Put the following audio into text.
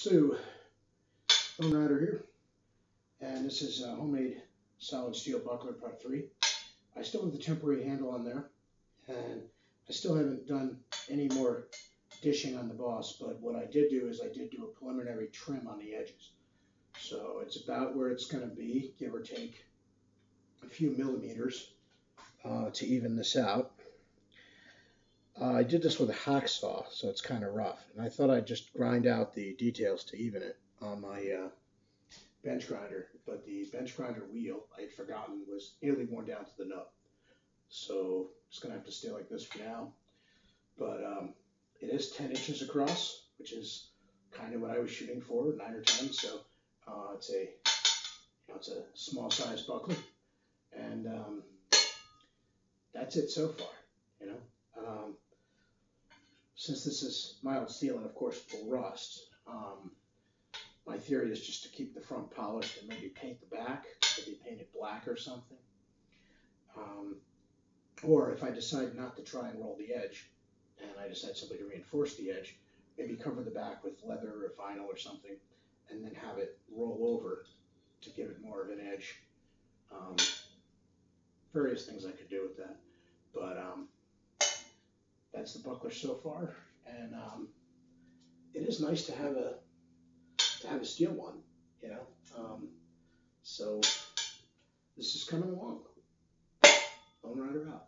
So, Lone Rider here, and this is a homemade solid steel buckler part 3. I still have the temporary handle on there, and I still haven't done any more dishing on the boss, but what I did do is I did do a preliminary trim on the edges. So it's about where it's going to be, give or take a few millimeters uh, to even this out. Uh, I did this with a hacksaw, so it's kind of rough. And I thought I'd just grind out the details to even it on my uh, bench grinder. But the bench grinder wheel, I had forgotten, was nearly worn down to the nub. So it's going to have to stay like this for now. But um, it is 10 inches across, which is kind of what I was shooting for, 9 or 10. So uh, it's a you know, it's a small size buckler. And um, that's it so far, you know. Um, since this is mild steel and of course will rust, um, my theory is just to keep the front polished and maybe paint the back, maybe paint it black or something. Um, or if I decide not to try and roll the edge, and I decide simply to reinforce the edge, maybe cover the back with leather or vinyl or something, and then have it roll over to give it more of an edge. Um, various things I could do with that, but um, that's the buckler so far, and um, it is nice to have a to have a steel one, you know. Um, so this is coming along. Lone Rider out.